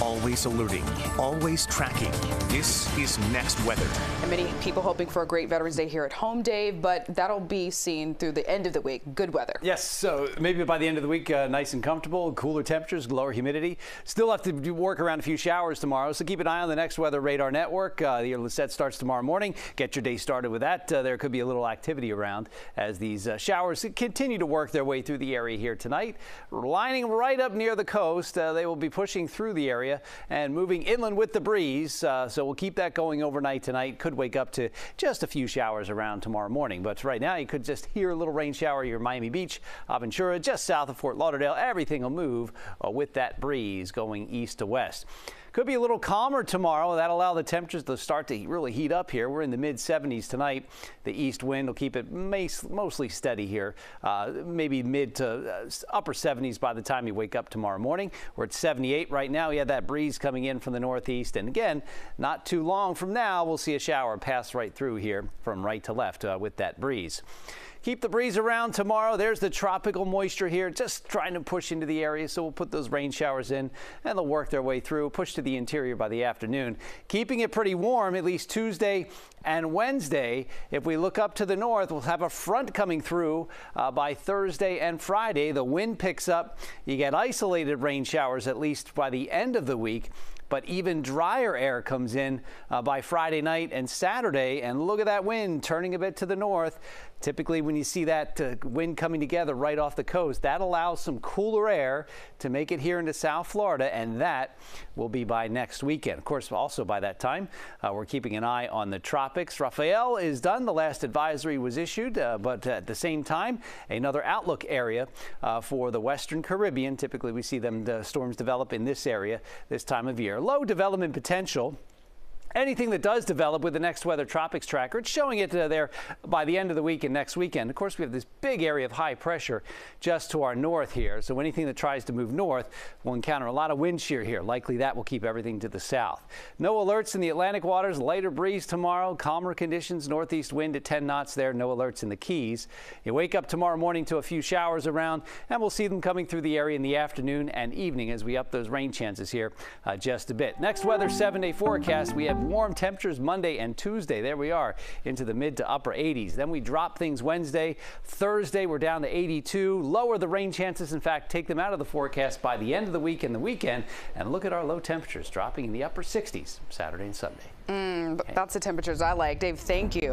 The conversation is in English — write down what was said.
Always alerting, always tracking. This is Next Weather. And many people hoping for a great Veterans Day here at home, Dave, but that'll be seen through the end of the week. Good weather. Yes, so maybe by the end of the week, uh, nice and comfortable, cooler temperatures, lower humidity. Still have to do work around a few showers tomorrow, so keep an eye on the Next Weather Radar Network. Uh, the set starts tomorrow morning. Get your day started with that. Uh, there could be a little activity around as these uh, showers continue to work their way through the area here tonight. Lining right up near the coast, uh, they will be pushing through the area and moving inland with the breeze. Uh, so we'll keep that going overnight tonight. Could wake up to just a few showers around tomorrow morning. But right now, you could just hear a little rain shower here Miami Beach, Aventura, just south of Fort Lauderdale. Everything will move uh, with that breeze going east to west. Could be a little calmer tomorrow. That'll allow the temperatures to start to really heat up here. We're in the mid 70s tonight. The east wind will keep it mostly steady here, uh, maybe mid to uh, upper 70s by the time you wake up tomorrow morning. We're at 78 right now. We have that breeze coming in from the northeast. And again, not too long from now, we'll see a shower pass right through here from right to left uh, with that breeze. Keep the breeze around tomorrow. There's the tropical moisture here, just trying to push into the area. So we'll put those rain showers in and they'll work their way through, push to the interior by the afternoon. Keeping it pretty warm at least Tuesday and Wednesday. If we look up to the north, we'll have a front coming through uh, by Thursday and Friday. The wind picks up. You get isolated rain showers at least by the end of the week but even drier air comes in uh, by Friday night and Saturday. And look at that wind turning a bit to the north. Typically, when you see that uh, wind coming together right off the coast, that allows some cooler air to make it here into South Florida, and that will be by next weekend. Of course, also by that time, uh, we're keeping an eye on the tropics. Rafael is done. The last advisory was issued, uh, but at the same time, another outlook area uh, for the Western Caribbean. Typically, we see them the storms develop in this area this time of year. Low development potential anything that does develop with the next weather tropics tracker. It's showing it uh, there by the end of the week and next weekend. Of course, we have this big area of high pressure just to our north here. So anything that tries to move north will encounter a lot of wind shear here. Likely that will keep everything to the south. No alerts in the Atlantic waters. Lighter breeze tomorrow. Calmer conditions. Northeast wind at 10 knots there. No alerts in the Keys. You wake up tomorrow morning to a few showers around, and we'll see them coming through the area in the afternoon and evening as we up those rain chances here uh, just a bit. Next weather seven day forecast. We have warm temperatures Monday and Tuesday. There we are into the mid to upper 80s. Then we drop things Wednesday. Thursday, we're down to 82. Lower the rain chances. In fact, take them out of the forecast by the end of the week and the weekend. And look at our low temperatures dropping in the upper 60s Saturday and Sunday. Mm, okay. That's the temperatures I like. Dave, thank you.